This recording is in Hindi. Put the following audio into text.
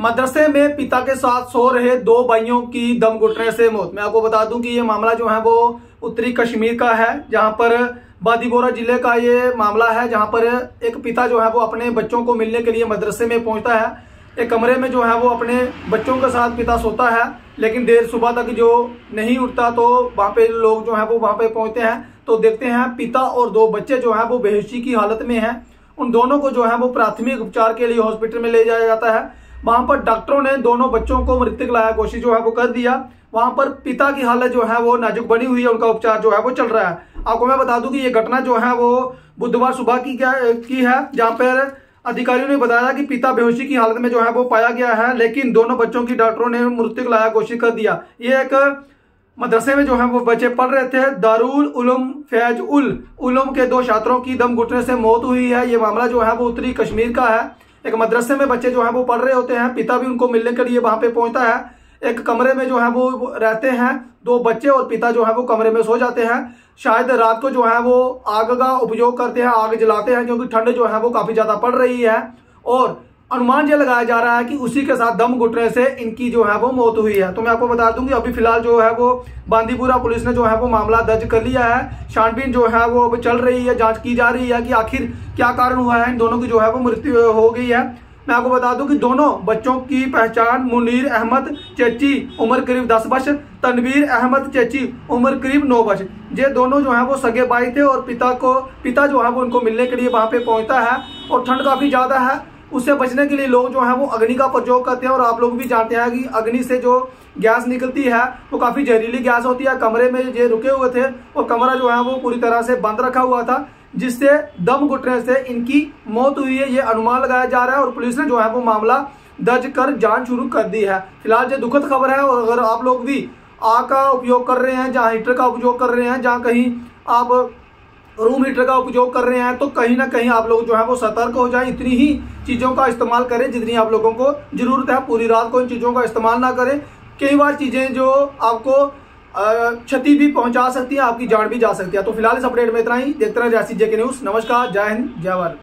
मदरसे में पिता के साथ सो रहे दो भाइयों की दम घुटने से मौत। मैं आपको बता दूँ कि ये मामला जो है वो उत्तरी कश्मीर का है, जहाँ पर बादीबोरा ज़िले का ये मामला है, जहाँ पर एक पिता जो है वो अपने बच्चों को मिलने के लिए मदरसे में पहुँचता है। एक कमरे में जो है वो अपने बच्चों के साथ पिता सोता है, लेकिन देर सुबह तक जो नहीं उठता तो वहाँ पे लोग जो है वो वहाँ पे पहुँचते हैं। तो देखते हैं पिता और दो बच्चे जो है वो बेहोशी की हालत में हैं। उन दोनों को जो है वो प्राथमिक उपचार के लिए हॉस्पिटल में ले जाया जाता है। वहाँ पर डॉक्टरों ने दोनों बच्चों को मृतक लाया, कोशिश जो है वो कर दिया। वहाँ पर पिता की हालत जो है वो नाजुक बनी हुई है, उनका उपचार जो है वो चल रहा है। आपको मैं बता दूँ कि ये घटना जो है वो बुधवार सुबह की क्या, की है, जहाँ पर अधिकारियों ने बताया कि पिता बेहोशी की हालत में जो है वो पाया गया है, लेकिन दोनों बच्चों की डॉक्टरों ने मृतक लाया घोषित कर दिया। ये एक मदरसे में जो है वो बच्चे पढ़ रहे थे, दारुल उलूम फैज उल। उलम के दो छात्रों की दम घुटने से मौत हुई है। ये मामला जो है वो उत्तरी कश्मीर का है। एक मदरसे में बच्चे जो है वो पढ़ रहे होते हैं, पिता भी उनको मिलने के लिए वहाँ पे पहुँचता है। एक कमरे में जो है वो रहते हैं, दो बच्चे और पिता जो है वो कमरे में सो जाते हैं। शायद रात को जो है वो आग का उपयोग करते हैं, आग जलाते हैं, क्योंकि ठंड जो है वो काफ़ी ज़्यादा पड़ रही है। और अनुमान यह लगाया जा रहा है कि उसी के साथ दम घुटने से इनकी जो है वो मौत हुई है। तो मैं आपको बता दूँगी अभी फ़िलहाल जो है वो बांदीपुरा पुलिस ने जो है वो मामला दर्ज कर लिया है। छानबीन जो है वो चल रही है, जाँच की जा रही है कि आखिर क्या कारण हुआ है। इन दोनों की जो है वो मृत्यु हो गई है। मैं आपको बता दूँ कि दोनों बच्चों की पहचान मुनीर अहमद चेची उम्र करीब दस वर्ष, तनवीर अहमद चेची उम्र करीब नौ वर्ष। ये दोनों जो है वो सगे भाई थे और पिता को, पिता जो है वो उनको मिलने के लिए वहाँ पे पहुँचता है और ठंड काफ़ी ज़्यादा है। उससे बचने के लिए लोग जो है वो अग्नि का प्रयोग करते हैं और आप लोग भी जानते हैं कि अग्नि से जो गैस निकलती है, वो काफ़ी जहरीली गैस होती है। कमरे में ये रुके हुए थे और कमरा जो है वो पूरी तरह से बंद रखा हुआ था, जिससे दम घुटने से इनकी मौत हुई है। ये अनुमान लगाया जा रहा है और पुलिस ने जो है वो मामला दर्ज कर जाँच शुरू कर दी है। फ़िलहाल ये दुखद खबर है और अगर आप लोग भी आग का उपयोग कर रहे हैं, जहाँ हीटर का उपयोग कर रहे हैं, जहाँ कहीं आप रूम हीटर का उपयोग कर रहे हैं तो कहीं ना कहीं आप लोग जो है वो सतर्क हो जाएँ, इतनी ही चीज़ों का इस्तेमाल करें जितनी आप लोगों को ज़रूरत है। पूरी रात को इन चीज़ों का इस्तेमाल ना करें। कई बार चीज़ें जो आपको क्षति भी पहुँचा सकती है, आपकी जान भी जा सकती है। तो फ़िलहाल इस अपडेट में इतना ही। देखते रहे जैसी जेके न्यूज़। नमस्कार। जय हिंद। जय भारत।